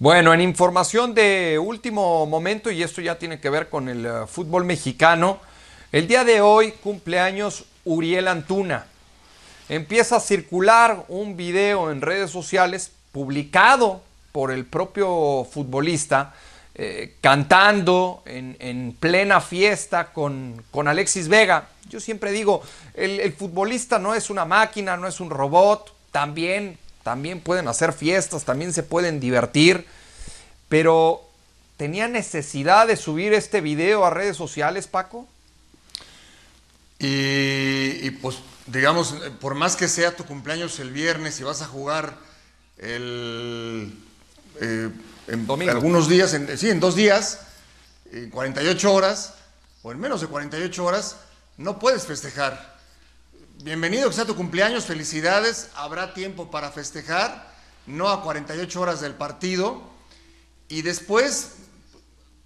Bueno, en información de último momento, y esto ya tiene que ver con el uh, fútbol mexicano, el día de hoy cumpleaños Uriel Antuna. Empieza a circular un video en redes sociales publicado por el propio futbolista, eh, cantando en, en, plena fiesta con, con, Alexis Vega. Yo siempre digo, el futbolista no es una máquina, no es un robot, también también pueden hacer fiestas, también se pueden divertir, pero ¿tenía necesidad de subir este video a redes sociales, Paco? Y, pues, digamos, por más que sea tu cumpleaños el viernes y vas a jugar el, eh, en algunos días, en, sí, en dos días, en 48 horas, o en menos de 48 horas, no puedes festejar. Bienvenido que sea tu cumpleaños, felicidades, habrá tiempo para festejar, no a 48 horas del partido. Y después,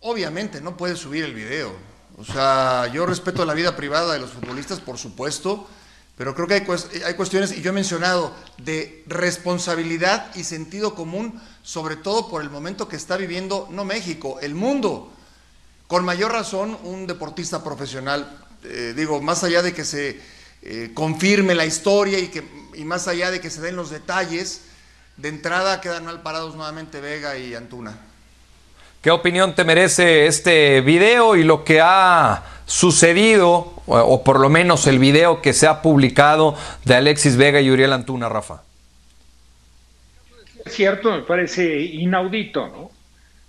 obviamente, no puedes subir el video. O sea, yo respeto la vida privada de los futbolistas, por supuesto, pero creo que hay, cuestiones, y yo he mencionado, de responsabilidad y sentido común, sobre todo por el momento que está viviendo, no México, el mundo. Con mayor razón, un deportista profesional, eh, digo, más allá de que se eh, confirme la historia y, que, y más allá de que se den los detalles, de entrada quedan mal parados nuevamente Vega y Antuna. ¿Qué opinión te merece este video y lo que ha sucedido, o, por lo menos el video que se ha publicado de Alexis Vega y Uriel Antuna, Rafa? Es cierto, me parece inaudito, ¿no?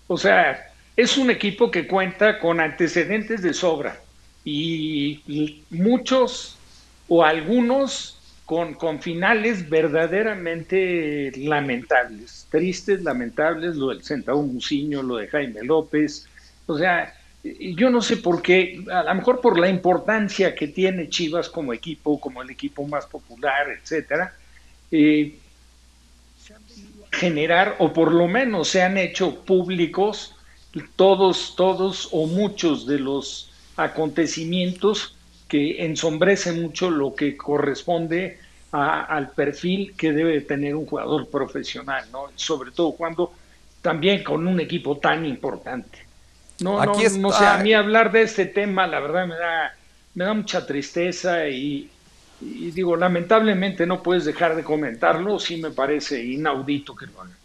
O sea, es un equipo que cuenta con antecedentes de sobra y muchos o algunos con, con finales verdaderamente lamentables, tristes, lamentables, lo del Centavo Muciño, lo de Jaime López, o sea, yo no sé por qué, a lo mejor por la importancia que tiene Chivas como equipo, como el equipo más popular, etcétera, eh, generar, o por lo menos se han hecho públicos todos, todos o muchos de los acontecimientos que ensombrece mucho lo que corresponde al perfil que debe tener un jugador profesional, ¿no? Sobre todo cuando también con un equipo tan importante. No, no, no sé, a mí hablar de este tema, la verdad me da, me da mucha tristeza y, y digo, lamentablemente no puedes dejar de comentarlo, sí me parece inaudito que lo hagan.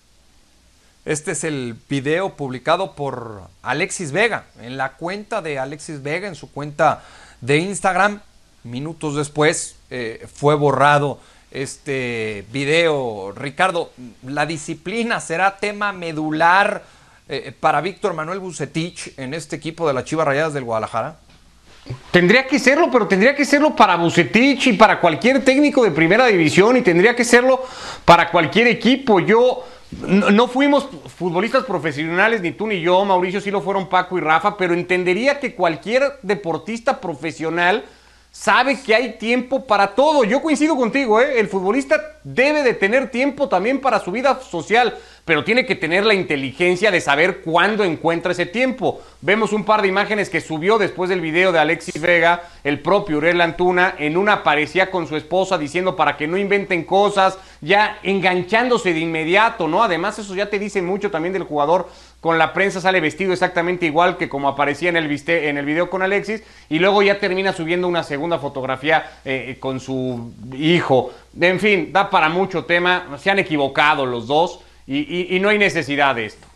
Este es el video publicado por Alexis Vega, en la cuenta de Alexis Vega, en su cuenta de Instagram. Minutos después eh, fue borrado este video. Ricardo, ¿la disciplina será tema medular eh, para Víctor Manuel Bucetich en este equipo de las Chivas Rayadas del Guadalajara? Tendría que serlo, pero tendría que serlo para Bucetich y para cualquier técnico de primera división y tendría que serlo para cualquier equipo. Yo no, fuimos futbolistas profesionales, ni tú ni yo, Mauricio, sí lo fueron Paco y Rafa, pero entendería que cualquier deportista profesional sabe que hay tiempo para todo. Yo coincido contigo, ¿eh? el futbolista debe de tener tiempo también para su vida social pero tiene que tener la inteligencia de saber cuándo encuentra ese tiempo. Vemos un par de imágenes que subió después del video de Alexis Vega, el propio Uriel Antuna, en una parecía con su esposa diciendo para que no inventen cosas, ya enganchándose de inmediato, ¿no? Además eso ya te dice mucho también del jugador con la prensa sale vestido exactamente igual que como aparecía en el, viste, en el video con Alexis y luego ya termina subiendo una segunda fotografía eh, con su hijo. En fin, da para mucho tema, se han equivocado los dos y, no hay necesidad de esto.